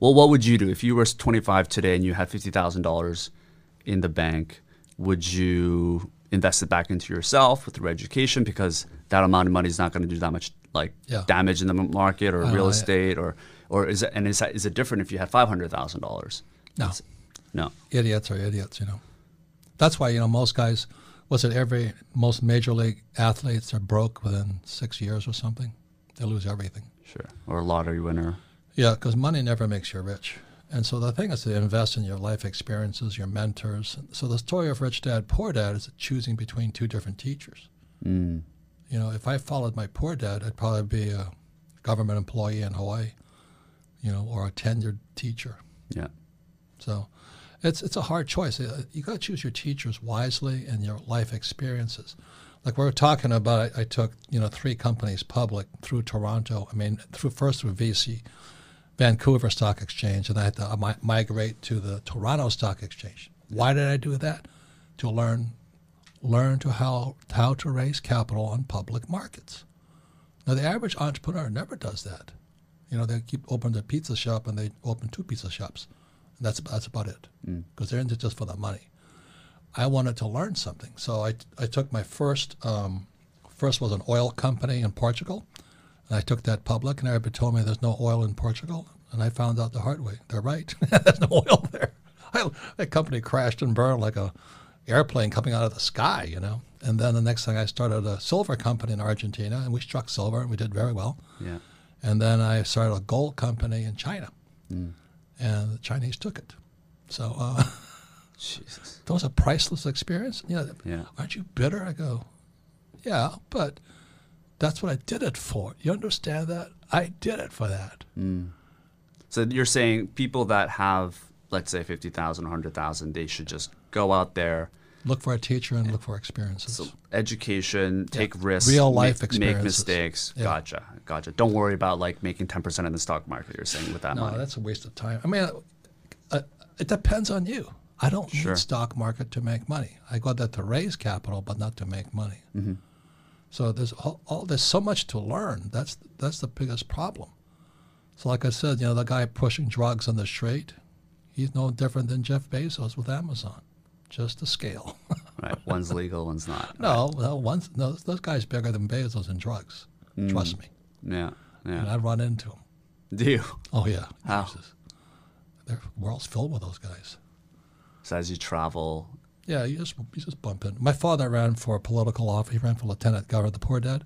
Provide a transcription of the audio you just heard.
Well, what would you do if you were 25 today and you had $50,000 in the bank? Would you invest it back into yourself with your education because that amount of money is not going to do that much like Yeah. damage in the market or Uh, real yeah. estate or or is it and is that, is it different if you had five hundred thousand dollars? No. No. idiots are idiots, you know. That's why, you know, most guys, was it every, most major league athletes are broke within six years or something. They lose everything. Sure. Or a lottery winner. Yeah, because money never makes you rich. And so the thing is to invest in your life experiences, your mentors. So the story of Rich Dad, Poor Dad is choosing between two different teachers. Mm. You know, if I followed my poor dad, I'd probably be a government employee in Hawaii, you know, or a tenured teacher. Yeah. So it's it's a hard choice. Uh, You got to choose your teachers wisely and your life experiences. Like we were talking about, I, I took you know three companies public through Toronto. I mean, through first through VC, Vancouver Stock Exchange, and I had to uh, mi- migrate to the Toronto Stock Exchange. Why did I do that? To learn learn to how how to raise capital on public markets. Now the average entrepreneur never does that. You know, they keep open their pizza shop and they open two pizza shops. And that's that's about it because they're in it just for the money. I wanted to learn something, so I, I took my first um, first was an oil company in Portugal, and I took that public, and everybody told me there's no oil in Portugal, and I found out the hard way. They're right. there's no oil there. I, that company crashed and burned like a airplane coming out of the sky, you know. And then the next thing I started a silver company in Argentina, and we struck silver, and we did very well. Yeah. And then I started a gold company in China, and the Chinese took it. So uh, Jesus. those are priceless experience. You know, Yeah. aren't you bitter? I go, yeah, but that's what I did it for. You understand that? I did it for that. So you're saying people that have, let's say, 50,000, 100,000, they should just go out there, Look for a teacher and look for experiences. so education, take risks, Real life make, make mistakes. Yeah. Gotcha. Gotcha. Don't worry about like making 10% in the stock market, you're saying, with that no, money. that's a waste of time. I mean, uh, it depends on you. I don't Sure. need stock market to make money. I got that to raise capital, but not to make money. Mm-hmm. So there's all, all there's so much to learn. That's that's the biggest problem. So like I said, you know, the guy pushing drugs on the street, he's no different than Jeff Bezos with Amazon, just the scale. right. One's legal, one's not. no, no, once no, those guys bigger than Bezos in drugs. Mm. Trust me. Yeah. yeah. And. I run into them. Do you? Oh yeah, How? Jesus. The world's filled with those guys. So as you travel, Yeah, you just you just bump in. My father ran for a political office. He ran for lieutenant governor, the poor dad,